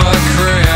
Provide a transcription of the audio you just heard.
overcrowded